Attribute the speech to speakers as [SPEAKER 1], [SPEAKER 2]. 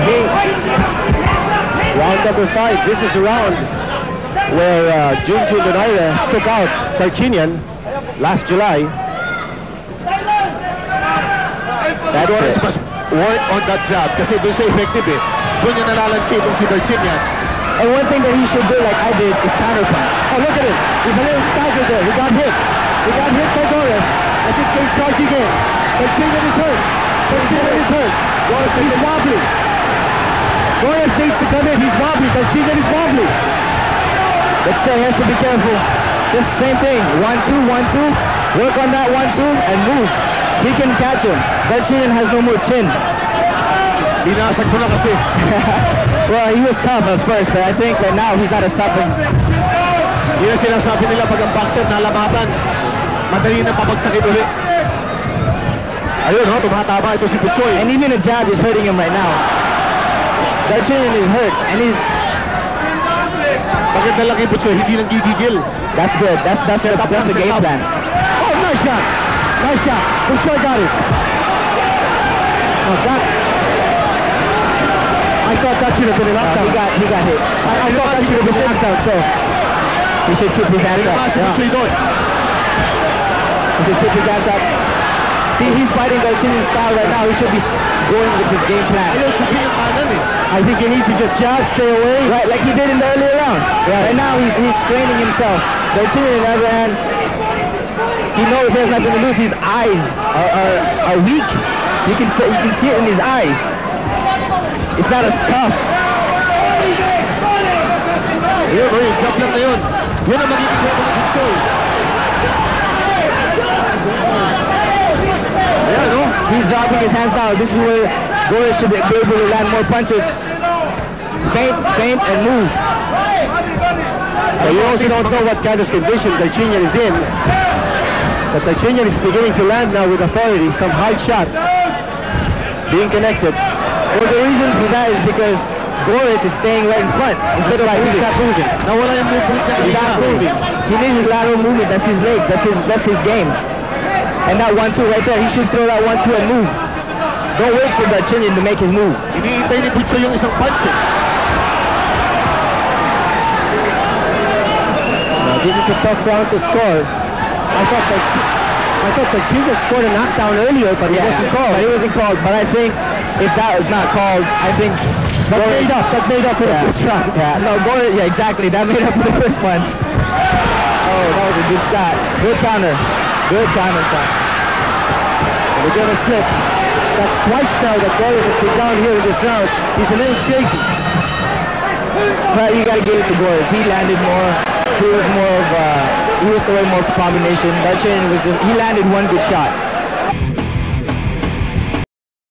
[SPEAKER 1] Okay. Round number five. This is a round where uh, Junjun Donaire took out Darchinyan last July.
[SPEAKER 2] Si Gorres must work on that job kasi doon siya effective eh. Doon niya nalalansi itong si Darchinyan.
[SPEAKER 1] And one thing that he should do like I did is counterpunch. Oh, look at it. He's a little staggered there. He got hit. He got hit by Gorres. I think they charge again. Darchinyan is hurt. Darchinyan is hurt. Gorres he's wobbly. Gorres needs to come in. He's wobbly. Darchinyan is wobbly. But still, he has to be careful. Just same thing. One, two, one, two. Work on that one, two, and move. He can catch him. Darchinyan has no more chin.
[SPEAKER 2] Binasag ko na kasi.
[SPEAKER 1] Well, he was tough at first, but I think that now he's not as tough as...
[SPEAKER 2] Sinasabi nila pag ang boxer nalabatan. Madali na pabagsakin ulit. Ayun, no, tumataba ito si Puchoy.
[SPEAKER 1] And even a jab is hurting him right now. Darchinian is hurt, and he's...
[SPEAKER 2] Maganda lang kay Puchoy, hindi nang gigigil.
[SPEAKER 1] That's good. That's that's the, that's the game plan. Oh, nice shot. Nice shot. Puchoy got it. Oh, that... I thought that should have been a knockdown. he got he got hit. I, I thought that should have been a knockdown, so... He should keep his hands up. Yeah. He should keep his hands up. See, he's fighting Darchinyan style right now. He should be going with his game plan.
[SPEAKER 2] Ayaw sabihin ng kanan.
[SPEAKER 1] I think he needs to just jab, stay away. Right, like he did in the earlier rounds. Right. And now he's, he's straining himself. Darchinyan, on the other hand, he knows he has nothing to lose. His eyes are, are, are weak. You can, see, you can see it in his eyes. It's not as tough.
[SPEAKER 2] Ayun, oh, yung jump lang na
[SPEAKER 1] Yeah, no? He's dropping his hands down. This is where Gorres should be able to land more punches. Feint, feint, and move. But you also don't know what kind of condition Darchinyan is in. But Darchinyan is beginning to land now with authority, some hard shots being connected. Well, the reason for that is because Gorres is staying right in front instead of moving. He's not moving.
[SPEAKER 2] Nawala yung movement niya
[SPEAKER 1] He's not moving. He needs his lateral movement. That's his legs. That's his that's his game. And that one-two right there, he should throw that one-two and move. Don't wait for the Darchinyan to make his move.
[SPEAKER 2] Iniintay ni Puchoy yung isang punch eh.
[SPEAKER 1] Now, this is a tough round to score. I thought that I thought Darchinyan scored a knockdown earlier, but it wasn't called. But it wasn't called. But I think if that was not called, I think that made up. That made up for the first round. Yeah, no, Gorres, yeah, exactly. That made up for the first one. Oh, that was a good shot. Good counter. Good counter shot. We're gonna slip. That's twice now that Gorres has been down here in this round. He's a little shaky. But you gotta give it to Gorres. He landed more. He was more of uh, he was throwing more combination. Darchin was just he landed one good shot.